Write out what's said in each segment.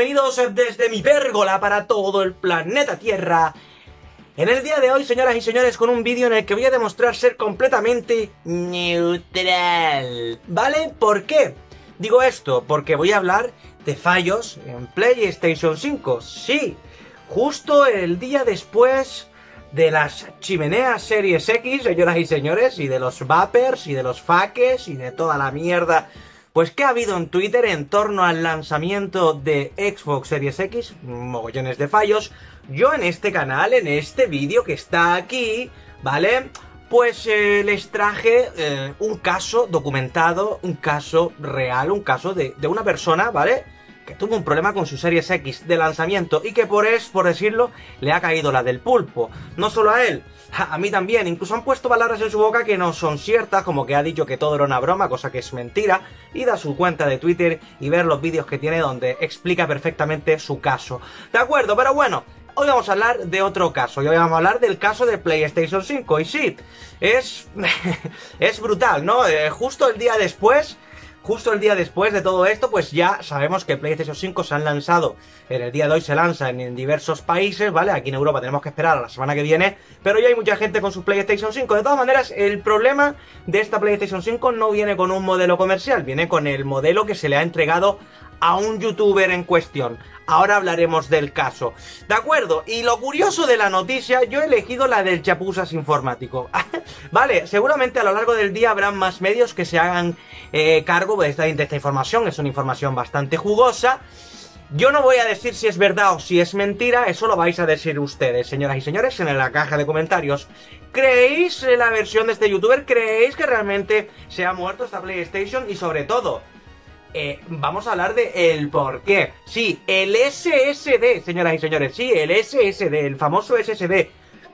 bienvenidos desde mi pérgola para todo el planeta Tierra. En el día de hoy, señoras y señores, con un vídeo en el que voy a demostrar ser completamente neutral. ¿Vale? ¿Por qué? Digo esto, porque voy a hablar de fallos en PlayStation 5. Sí, justo el día después de las chimeneas Series X, señoras y señores, y de los vapers, y de los faques, y de toda la mierda pues ¿qué ha habido en Twitter en torno al lanzamiento de Xbox Series X? Mogollones de fallos. Yo en este canal, en este vídeo que está aquí, ¿vale? Pues eh, les traje eh, un caso documentado, un caso real, un caso de, de una persona, ¿vale? que tuvo un problema con su Series X de lanzamiento y que por eso, por decirlo, le ha caído la del pulpo. No solo a él, a mí también. Incluso han puesto palabras en su boca que no son ciertas, como que ha dicho que todo era una broma, cosa que es mentira. Y da su cuenta de Twitter y ver los vídeos que tiene donde explica perfectamente su caso. ¿De acuerdo? Pero bueno, Hoy vamos a hablar de otro caso, y hoy vamos a hablar del caso de PlayStation 5. Y sí, es, es brutal, ¿no? Eh, justo el día después Justo el día después de todo esto, pues ya sabemos que PlayStation 5 se han lanzado. En el día de hoy se lanza en, diversos países, ¿vale? Aquí en Europa tenemos que esperar a la semana que viene. Pero ya hay mucha gente con su PlayStation 5. De todas maneras, el problema de esta PlayStation 5 no viene con un modelo comercial, viene con el modelo que se le ha entregado a un youtuber en cuestión. Ahora hablaremos del caso. ¿De acuerdo? Y lo curioso de la noticia, yo he elegido la del chapuzas informático. vale, seguramente a lo largo del día habrán más medios que se hagan eh, cargo de esta, de esta información. Es una información bastante jugosa. Yo no voy a decir si es verdad o si es mentira, eso lo vais a decir ustedes, señoras y señores, en la caja de comentarios. ¿Creéis la versión de este youtuber? ¿Creéis que realmente se ha muerto esta PlayStation? Y sobre todo, eh, vamos a hablar de el por qué. Sí, el SSD, señoras y señores, sí, el SSD, el famoso SSD,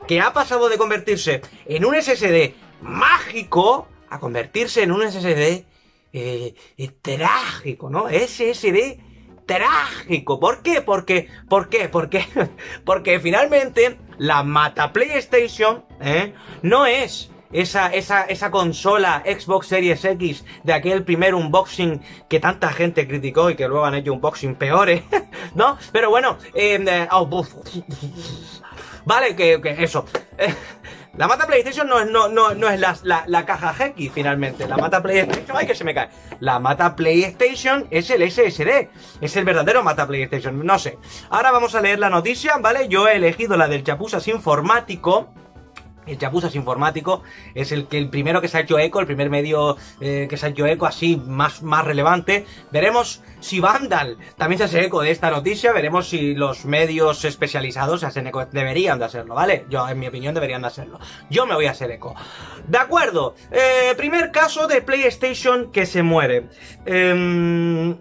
que ha pasado de convertirse en un SSD mágico a convertirse en un SSD eh, eh, trágico, ¿no? SSD trágico. ¿Por qué? Porque, ¿por qué? Porque, porque finalmente la mata PlayStation, ¿eh? No es esa, esa, esa consola Xbox Series X de aquel primer unboxing que tanta gente criticó y que luego han hecho unboxing peores, ¿no? Pero bueno, eh, oh, vale, que, que eso. La mata PlayStation no es, no, no, no es la, la, caja X finalmente. La mata PlayStation. ¡Ay, que se me cae! La mata PlayStation es el SSD. Es el verdadero mata PlayStation. No sé. Ahora vamos a leer la noticia, ¿vale? Yo he elegido la del chapuzas informático. El Chapuzas Informático es el que el primero que se ha hecho eco, el primer medio eh, que se ha hecho eco así más, más relevante. Veremos si Vandal también se hace eco de esta noticia, veremos si los medios especializados se hacen eco. Deberían de hacerlo, ¿vale? Yo, en mi opinión, deberían de hacerlo. Yo me voy a hacer eco. De acuerdo. Eh, primer caso de PlayStation que se muere. Em,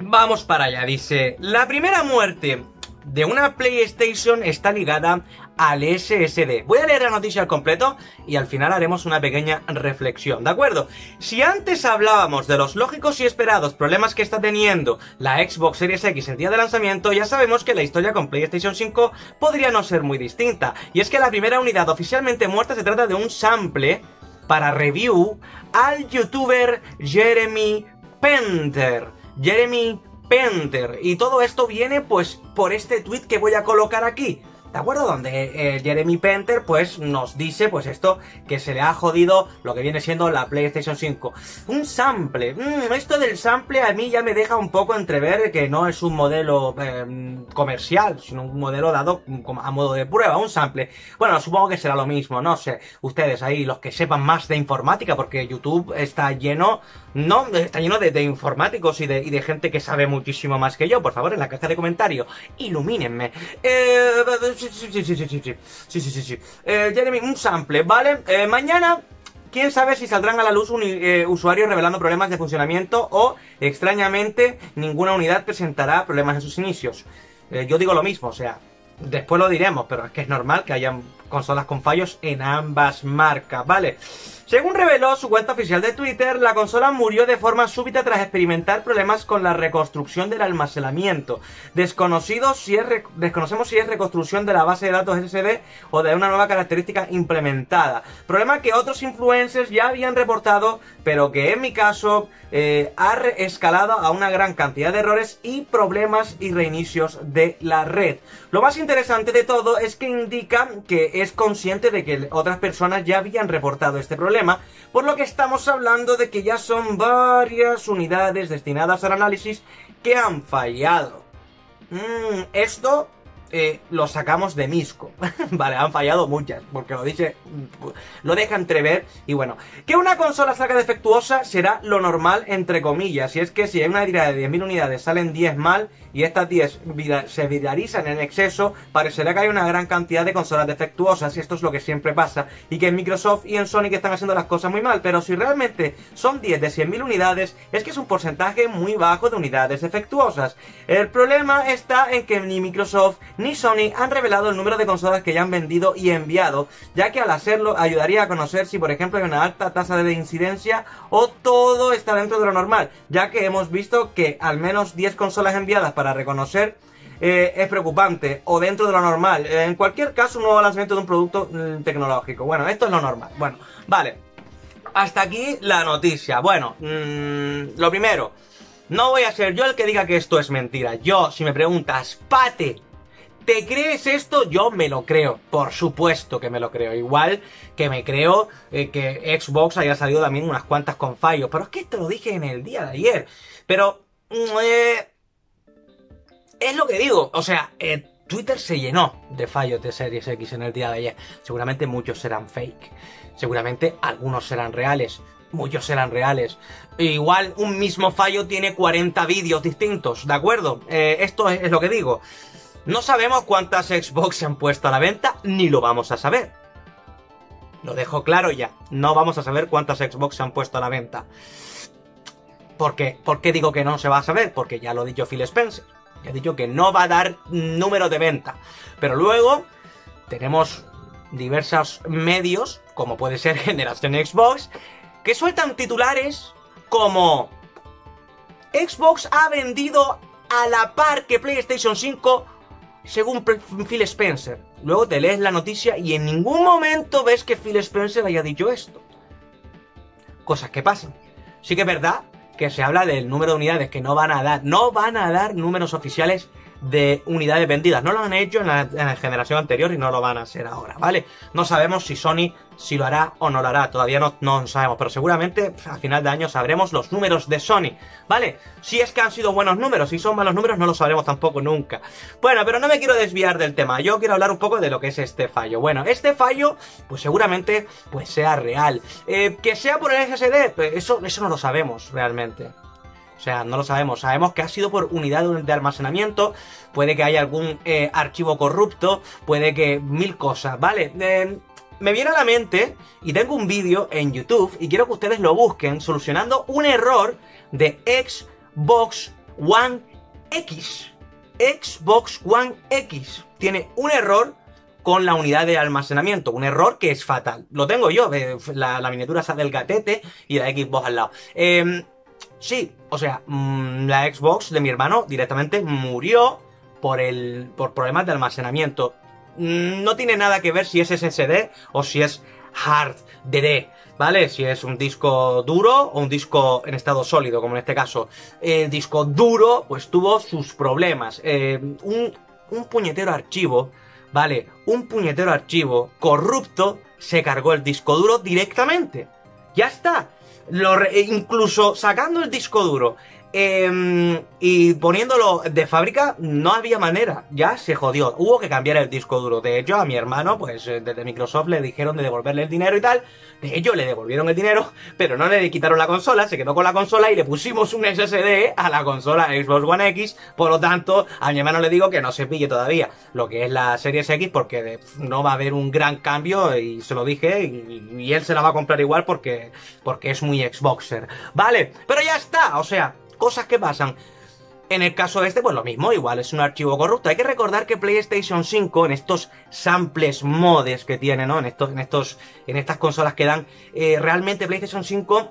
vamos para allá, dice. La primera muerte de una PlayStation está ligada al SSD. Voy a leer la noticia al completo y al final haremos una pequeña reflexión, ¿de acuerdo? Si antes hablábamos de los lógicos y esperados problemas que está teniendo la Xbox Series X en día de lanzamiento, ya sabemos que la historia con PlayStation 5 podría no ser muy distinta. Y es que la primera unidad oficialmente muerta se trata de un sample para review al youtuber Jeremy Penter. Jeremy Penter. Y todo esto viene pues por este tweet que voy a colocar aquí. ¿De acuerdo? Donde eh, Jeremy Penter pues nos dice pues esto que se le ha jodido lo que viene siendo la PlayStation 5. Un sample. Mm, esto del sample a mí ya me deja un poco entrever que no es un modelo em, comercial, sino un modelo dado a modo de prueba, un sample. Bueno, supongo que será lo mismo, no sé. Ustedes ahí, los que sepan más de informática, porque YouTube está lleno, no, está lleno de, informáticos y de, y de, gente que sabe muchísimo más que yo. Por favor, en la caja de comentarios, ilumínenme. Eh sí, sí, sí, sí, sí, sí, sí, sí, sí. Eh, Jeremy, un sample, ¿vale? Eh, mañana, quién sabe si saldrán a la luz eh, usuarios revelando problemas de funcionamiento o, extrañamente, ninguna unidad presentará problemas en sus inicios. Eh, yo digo lo mismo, o sea, después lo diremos, pero es que es normal que hayan consolas con fallos en ambas marcas, ¿vale? Según reveló su cuenta oficial de Twitter, la consola murió de forma súbita tras experimentar problemas con la reconstrucción del almacenamiento. Desconocido si es desconocemos si es reconstrucción de la base de datos SSD o de una nueva característica implementada. Problema que otros influencers ya habían reportado, pero que en mi caso eh, ha escalado a una gran cantidad de errores y problemas y reinicios de la red. Lo más interesante de todo es que indica que es consciente de que otras personas ya habían reportado este problema, por lo que estamos hablando de que ya son varias unidades destinadas al análisis que han fallado. Mm, esto eh, lo sacamos de Misco. vale, han fallado muchas, porque lo dice, lo deja entrever. Y bueno, que una consola salga defectuosa será lo normal, entre comillas. Y es que si hay una tirada de 10.000 unidades, salen 10 mal, y estas 10 se viralizan en exceso, parecerá que hay una gran cantidad de consolas defectuosas, y esto es lo que siempre pasa. Y que en Microsoft y en Sonic están haciendo las cosas muy mal. Pero si realmente son 10 de 100.000 unidades, es que es un porcentaje muy bajo de unidades defectuosas. El problema está en que ni Microsoft ni Sony han revelado el número de consolas que ya han vendido y enviado, ya que al hacerlo ayudaría a conocer si por ejemplo hay una alta tasa de incidencia o todo está dentro de lo normal, ya que hemos visto que al menos 10 consolas enviadas para reconocer eh, es preocupante o dentro de lo normal. En cualquier caso, un nuevo lanzamiento de un producto mm, tecnológico. Bueno, esto es lo normal. Bueno, vale. Hasta aquí la noticia. Bueno, mm, lo primero, no voy a ser yo el que diga que esto es mentira. Yo, si me preguntas, Pate, ¿Te crees esto? Yo me lo creo, por supuesto que me lo creo. Igual que me creo eh, que Xbox haya salido también unas cuantas con fallos. Pero es que esto lo dije en el día de ayer. Pero... Mm, eh, es lo que digo. O sea, eh, Twitter se llenó de fallos de Series X en el día de ayer. Seguramente muchos serán fake. Seguramente algunos serán reales. Muchos serán reales. Igual un mismo fallo tiene 40 vídeos distintos, ¿de acuerdo? esto es lo que digo. No sabemos cuántas Xbox se han puesto a la venta, ni lo vamos a saber. Lo dejo claro ya, no vamos a saber cuántas Xbox se han puesto a la venta. ¿Por qué? ¿Por qué digo que no se va a saber? Porque ya lo ha dicho Phil Spencer. Ya ha dicho que no va a dar número de venta. Pero luego tenemos diversos medios, como puede ser Generación Xbox, que sueltan titulares como Xbox ha vendido a la par que PlayStation 5 según Phil Spencer. Luego te lees la noticia y en ningún momento ves que Phil Spencer haya dicho esto. Cosas que pasan. Sí que es verdad que se habla del número de unidades que no van a dar, no van a dar números oficiales de unidades vendidas. No lo han hecho en la, generación anterior y no lo van a hacer ahora, ¿vale? No sabemos si Sony si lo hará o no lo hará, todavía no, no sabemos, pero seguramente a final de año sabremos los números de Sony, ¿vale? Si es que han sido buenos números, si son malos números no lo sabremos tampoco nunca. Bueno, pero no me quiero desviar del tema, yo quiero hablar un poco de lo que es este fallo. Bueno, este fallo, pues seguramente pues sea real. Eh, que sea por el SSD, pues eso, eso no lo sabemos realmente. O sea, no lo sabemos. Sabemos que ha sido por unidad de almacenamiento. Puede que haya algún eh, archivo corrupto. Puede que mil cosas, ¿vale? Me viene a la mente y tengo un vídeo en YouTube y quiero que ustedes lo busquen solucionando un error de Xbox One X. Xbox One X tiene un error con la unidad de almacenamiento. Un error que es fatal. Lo tengo yo, eh, la, la miniatura esa del gatete y la Xbox al lado. Eh, Sí, o sea, mm, la Xbox de mi hermano directamente murió por, el, por problemas de almacenamiento. Mm, no tiene nada que ver si es SSD o si es hard DD, ¿vale? Si es un disco duro o un disco en estado sólido, como en este caso. El disco duro, pues tuvo sus problemas. Eh, un, un puñetero archivo, ¿vale? Un puñetero archivo corrupto se cargó el disco duro directamente. Ya está. Lo incluso sacando el disco duro Em, y poniéndolo de fábrica no había manera, ya se jodió, hubo que cambiar el disco duro. De hecho, a mi hermano, pues eh, desde Microsoft le dijeron de devolverle el dinero y tal. De hecho, le devolvieron el dinero, pero no le quitaron la consola, se quedó con la consola y le pusimos un SSD a la consola Xbox One X. Por lo tanto, a mi hermano le digo que no se pille todavía lo que es la Series X porque no va a haber un gran cambio y se lo dije y, y él se la va a comprar igual porque, porque es muy Xboxer. Vale, pero ya está, o sea, cosas que pasan. En el caso este, pues lo mismo, igual es un archivo corrupto. Hay que recordar que PlayStation 5, en estos samples modes que tiene, ¿no? En estos, en estos, en estas consolas que dan, eh, realmente PlayStation 5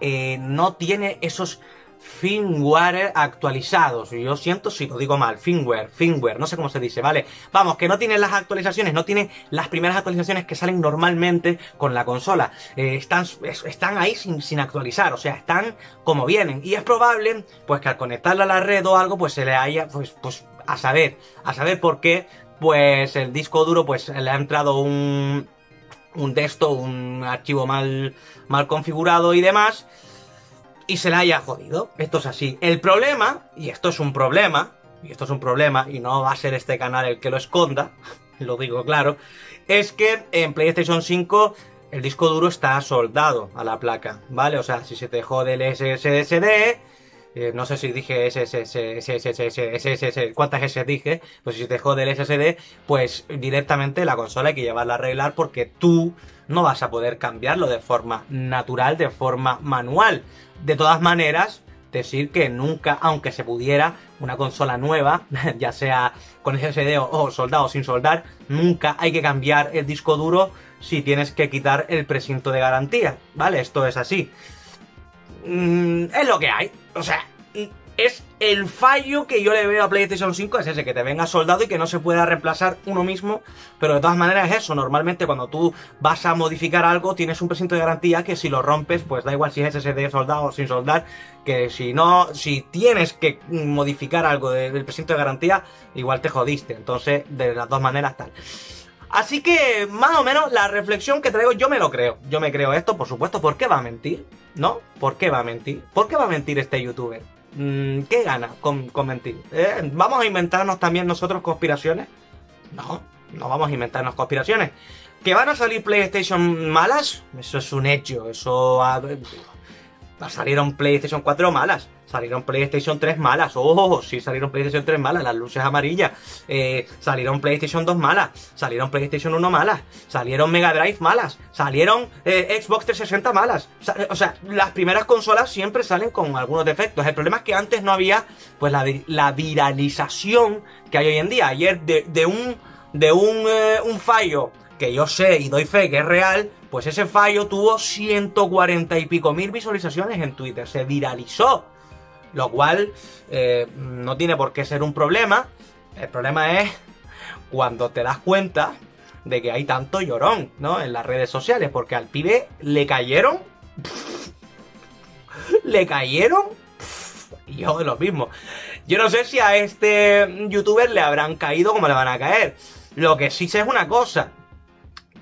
eh, no tiene esos firmware actualizados. Yo siento si lo digo mal, firmware, firmware, no sé cómo se dice, ¿vale? Vamos, que no tiene las actualizaciones, no tiene las primeras actualizaciones que salen normalmente con la consola. Eh, están, están ahí sin, sin, actualizar, o sea, están como vienen. Y es probable, pues que al conectarla a la red o algo, pues se le haya, pues, pues, a saber, a saber por qué, pues el disco duro, pues le ha entrado un, un texto, un archivo mal, mal configurado y demás y se la haya jodido. Esto es así. El problema, y esto es un problema, y esto es un problema, y no va a ser este canal el que lo esconda, lo digo claro, es que en PlayStation 5 el disco duro está soldado a la placa, ¿vale? O sea, si se te jode el SSD, eh, no sé si dije SSD, cuántas S dije, pues si te jode el SSD, pues directamente la consola hay que llevarla a arreglar porque tú no vas a poder cambiarlo de forma natural, de forma manual. De todas maneras, decir que nunca, aunque se pudiera, una consola nueva, ya sea con SSD o, soldado o sin soldar, nunca hay que cambiar el disco duro si tienes que quitar el precinto de garantía, ¿vale? Esto es así. Mm, es lo que hay. O sea, es el fallo que yo le veo a PlayStation 5 es ese, que te venga soldado y que no se pueda reemplazar uno mismo, pero de todas maneras es eso, normalmente cuando tú vas a modificar algo tienes un precinto de garantía que si lo rompes, pues da igual si es SSD soldado o sin soldar, que si no, si tienes que modificar algo del precinto de garantía, igual te jodiste, entonces de las dos maneras tal. Así que, más o menos, la reflexión que traigo, yo me lo creo. Yo me creo esto, por supuesto. ¿Por qué va a mentir? ¿No? ¿Por qué va a mentir? ¿Por qué va a mentir este youtuber? Mm, ¿Qué gana con, mentir? ¿Eh? ¿Vamos a inventarnos también nosotros conspiraciones? No, no vamos a inventarnos conspiraciones. ¿Que van a salir PlayStation malas? Eso es un hecho. Eso un PlayStation 4 malas. Salieron PlayStation 3 malas. Oh, sí, salieron PlayStation 3 malas. Las luces amarillas. Eh, salieron PlayStation 2 malas. Salieron PlayStation 1 malas. Salieron Mega Drive malas. Salieron eh, Xbox 360 malas. O sea, las primeras consolas siempre salen con algunos defectos. El problema es que antes no había pues la, viralización que hay hoy en día. Ayer de, un, de un, eh, un fallo que yo sé y doy fe que es real, pues ese fallo tuvo 140 y pico mil visualizaciones en Twitter. Se viralizó. Lo cual eh, no tiene por qué ser un problema. El problema es cuando te das cuenta de que hay tanto llorón, ¿no? En las redes sociales, porque al pibe le cayeron. le cayeron. Y yo de lo mismo. Yo no sé si a este youtuber le habrán caído como le van a caer. Lo que sí sé es una cosa.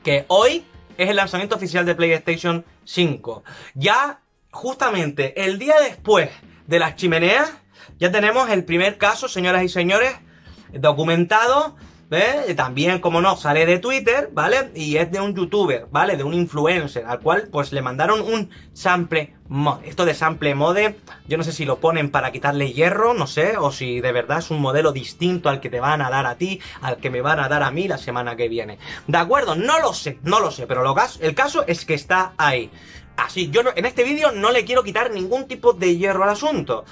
Que hoy es el lanzamiento oficial de PlayStation 5. Ya justamente el día después de las chimeneas, ya tenemos el primer caso, señoras y señores, documentado. ¿Ves? También, como no, sale de Twitter, ¿vale? Y es de un youtuber, ¿vale? De un influencer, al cual pues le mandaron un sample mode. Esto de sample mode, yo no sé si lo ponen para quitarle hierro, no sé, o si de verdad es un modelo distinto al que te van a dar a ti, al que me van a dar a mí la semana que viene. ¿De acuerdo? No lo sé, no lo sé, pero lo, el caso es que está ahí. Así, yo en este vídeo no le quiero quitar ningún tipo de hierro al asunto.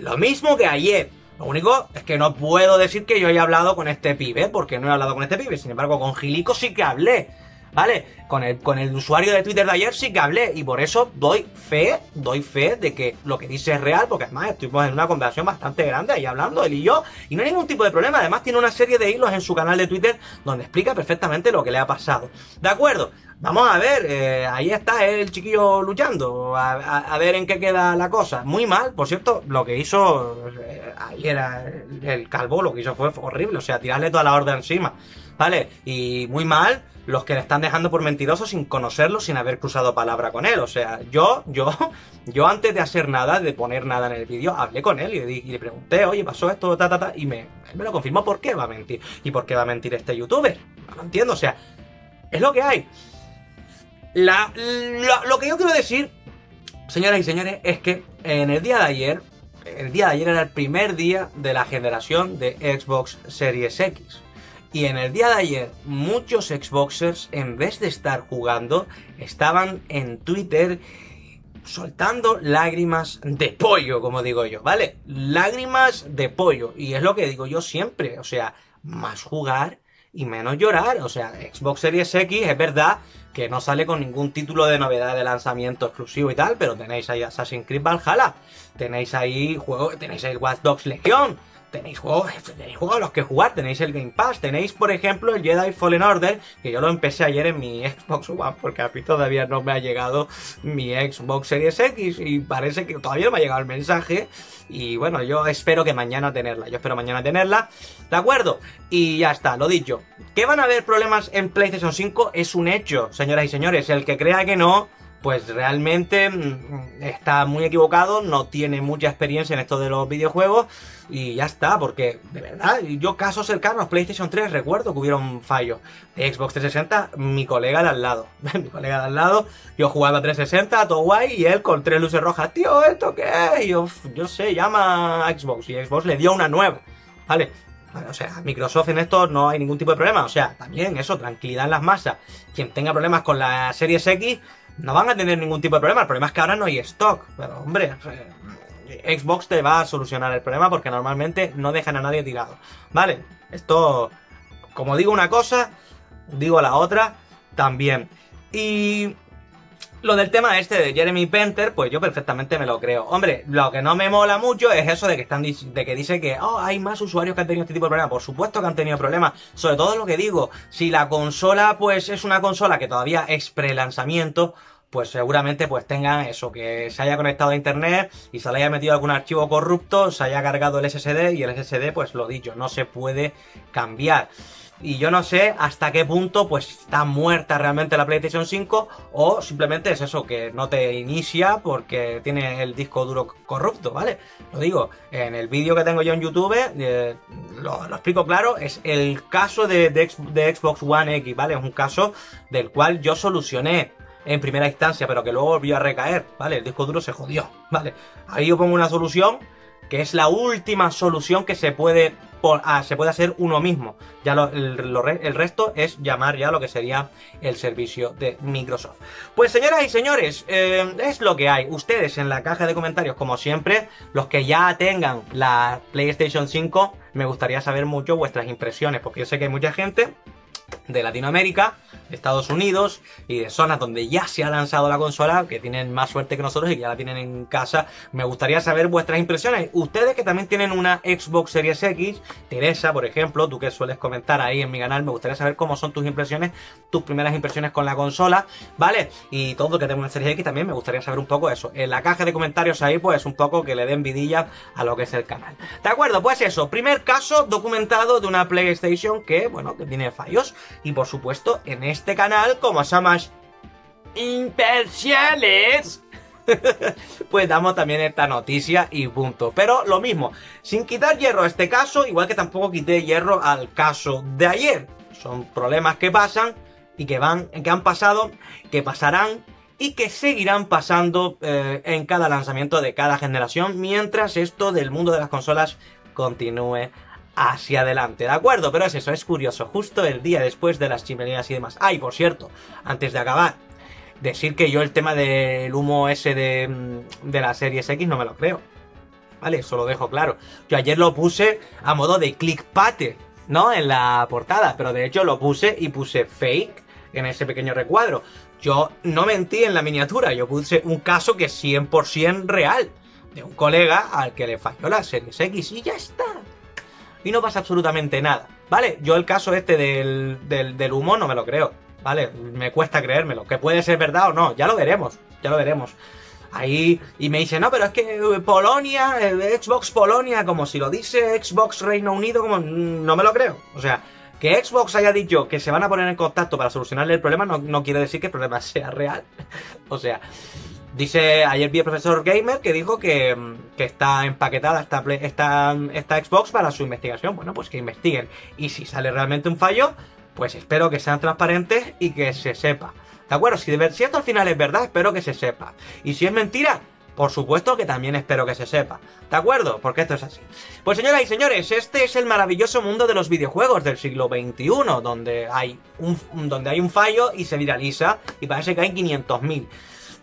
Lo mismo que ayer. Lo único es que no puedo decir que yo haya hablado con este pibe, porque no he hablado con este pibe. Sin embargo, con Gilico sí que hablé. ¿Vale? Con el, con el usuario de Twitter de ayer sí que hablé. Y por eso doy fe, doy fe de que lo que dice es real, porque además estuvimos en una conversación bastante grande ahí hablando, él y yo, y no hay ningún tipo de problema. Además tiene una serie de hilos en su canal de Twitter donde explica perfectamente lo que le ha pasado. ¿De acuerdo? Vamos a ver, eh, ahí está el chiquillo luchando, a, ver en qué queda la cosa. Muy mal, por cierto, lo que hizo eh, ayer el, calvo, lo que hizo fue horrible, o sea, tirarle toda la orden encima, ¿vale? Y muy mal los que le están dejando por mentiroso sin conocerlo, sin haber cruzado palabra con él. O sea, yo, yo, yo antes de hacer nada, de poner nada en el vídeo, hablé con él y le, pregunté, oye, pasó esto, ta, ta, ta, y me, él me lo confirmó por qué va a mentir. ¿Y por qué va a mentir este youtuber? No lo entiendo, o sea, es lo que hay. La, lo que yo quiero decir, señoras y señores, es que en el día de ayer, el día de ayer era el primer día de la generación de Xbox Series X. Y en el día de ayer, muchos Xboxers, en vez de estar jugando, estaban en Twitter soltando lágrimas de pollo, como digo yo, ¿vale? Lágrimas de pollo. Y es lo que digo yo siempre, o sea, más jugar y menos llorar. O sea, Xbox Series X es verdad que no sale con ningún título de novedad de lanzamiento exclusivo y tal, pero tenéis ahí Assassin's Creed Valhalla, tenéis ahí juego, tenéis el Watch Dogs Legion, tenéis juegos, tenéis juegos a los que jugar, tenéis el Game Pass, tenéis por ejemplo el Jedi Fallen Order, que yo lo empecé ayer en mi Xbox One, porque a mí todavía no me ha llegado mi Xbox Series X y parece que todavía no me ha llegado el mensaje. Y bueno, yo espero que mañana tenerla, yo espero mañana tenerla, ¿de acuerdo? Y ya está, lo dicho. ¿Que van a haber problemas en PlayStation 5? Es un hecho, señoras y señores. El que crea que no, pues realmente mm, está muy equivocado, no tiene mucha experiencia en esto de los videojuegos y ya está, porque de verdad, yo casos cercanos, PlayStation 3, recuerdo que hubieron fallos. De Xbox 360, mi colega de al lado, mi colega de al lado, yo jugaba 360, todo guay, y él con tres luces rojas, tío, ¿esto qué es? Y yo, yo sé, llama a Xbox, y Xbox le dio una nueva, ¿vale? O sea, Microsoft en esto no hay ningún tipo de problema. O sea, también eso, tranquilidad en las masas. Quien tenga problemas con la Series X, no van a tener ningún tipo de problema. El problema es que ahora no hay stock. Pero, hombre, Xbox te va a solucionar el problema porque normalmente no dejan a nadie tirado. ¿Vale? Esto, como digo una cosa, digo la otra también. Y lo del tema este de Jeremy Penter, pues yo perfectamente me lo creo. Hombre, lo que no me mola mucho es eso de que están de que dice que oh, hay más usuarios que han tenido este tipo de problemas. Por supuesto que han tenido problemas. Sobre todo lo que digo, si la consola pues es una consola que todavía es pre-lanzamiento, pues seguramente pues tengan eso, que se haya conectado a internet y se le haya metido algún archivo corrupto, se haya cargado el SSD y el SSD pues lo dicho, no se puede cambiar y yo no sé hasta qué punto pues está muerta realmente la PlayStation 5 o simplemente es eso que no te inicia porque tiene el disco duro corrupto, ¿vale? Lo digo, en el vídeo que tengo yo en YouTube eh, lo, explico claro, es el caso de, de, Xbox One X, ¿vale? Es un caso del cual yo solucioné en primera instancia, pero que luego volvió a recaer, ¿vale? El disco duro se jodió, ¿vale? Ahí yo pongo una solución que es la última solución que se puede, ah, se puede hacer uno mismo. Ya el, resto es llamar ya lo que sería el servicio de Microsoft. Pues señoras y señores, eh, es lo que hay. Ustedes en la caja de comentarios, como siempre, los que ya tengan la PlayStation 5, me gustaría saber mucho vuestras impresiones, porque yo sé que hay mucha gente de Latinoamérica, Estados Unidos y de zonas donde ya se ha lanzado la consola, que tienen más suerte que nosotros y que ya la tienen en casa. Me gustaría saber vuestras impresiones. Ustedes que también tienen una Xbox Series X, Teresa, por ejemplo, tú que sueles comentar ahí en mi canal, me gustaría saber cómo son tus impresiones, tus primeras impresiones con la consola, ¿vale? Y todo que tengo una Series X también me gustaría saber un poco eso. En la caja de comentarios ahí, pues un poco que le den vidilla a lo que es el canal. ¿De acuerdo? Pues eso, primer caso documentado de una PlayStation que, bueno, que tiene fallos. Y por supuesto, en este canal, como somos imparciales, pues damos también esta noticia y punto. Pero lo mismo, sin quitar hierro a este caso, igual que tampoco quité hierro al caso de ayer. Son problemas que pasan y que van, que han pasado, que pasarán y que seguirán pasando eh, en cada lanzamiento de cada generación mientras esto del mundo de las consolas continúe hacia adelante, ¿de acuerdo? Pero es eso, es curioso, justo el día después de las chimeneas y demás. Ay, por cierto, antes de acabar, decir que yo el tema del humo ese de, mm, de la serie X no me lo creo. ¿Vale? Eso lo dejo claro. Yo ayer lo puse a modo de clickpate, ¿no? En la portada, pero de hecho lo puse y puse fake en ese pequeño recuadro. Yo no mentí en la miniatura, yo puse un caso que es 100% real, de un colega al que le falló la serie X y ya está y no pasa absolutamente nada, ¿vale? Yo el caso este del, del, humo no me lo creo, ¿vale? Me cuesta creérmelo, que puede ser verdad o no, ya lo veremos, ya lo veremos. Ahí, y me dice, no, pero es que eh, Polonia, eh, Xbox Polonia, como si lo dice Xbox Reino Unido, como mm, no me lo creo. O sea, que Xbox haya dicho que se van a poner en contacto para solucionarle el problema no, no quiere decir que el problema sea real. o sea, Dice, ayer vi el profesor Gamer que dijo que, está empaquetada esta, esta, esta Xbox para su investigación. Bueno, pues que investiguen. Y si sale realmente un fallo, pues espero que sean transparentes y que se sepa. ¿De acuerdo? Si, de, si esto al final es verdad, espero que se sepa. Y si es mentira, por supuesto que también espero que se sepa. ¿De acuerdo? Porque esto es así. Pues señoras y señores, este es el maravilloso mundo de los videojuegos del siglo XXI, donde hay un, donde hay un fallo y se viraliza y parece que hay 500.000.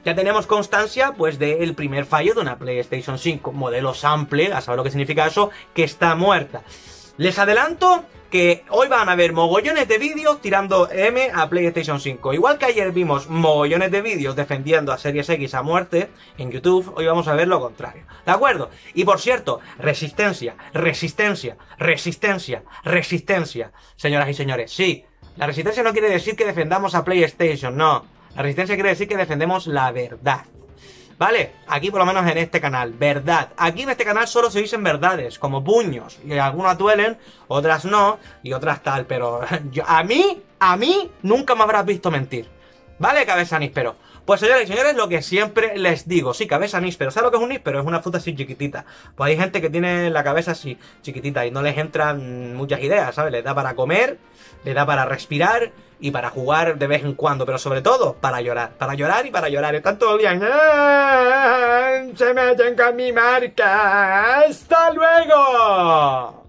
ya tenemos constancia pues del primer fallo de una PlayStation 5, modelo sample, a saber lo que significa eso, que está muerta. Les adelanto que hoy van a ver mogollones de vídeos tirando M a PlayStation 5. Igual que ayer vimos mogollones de vídeos defendiendo a Series X a muerte en YouTube, hoy vamos a ver lo contrario. ¿De acuerdo? Y por cierto, resistencia, resistencia, resistencia, resistencia. Señoras y señores, sí, la resistencia no quiere decir que defendamos a PlayStation, no. La resistencia quiere decir que defendemos la verdad. ¿Vale? Aquí por lo menos en este canal, verdad. Aquí en este canal solo se dicen verdades, como puños. Y algunas duelen, otras no, y otras tal. Pero yo, a mí, a mí, nunca me habrás visto mentir. ¿Vale, cabeza níspero? Pues señores y señores, lo que siempre les digo, sí, cabeza níspero. ¿Sabes lo que es un níspero? Es una fruta así chiquitita. Pues hay gente que tiene la cabeza así chiquitita y no les entran muchas ideas, ¿sabes? Les da para comer, les da para respirar y para jugar de vez en cuando, pero sobre todo para llorar, para llorar y para llorar. Están todo el día. Se meten con mi marca. ¡Hasta luego!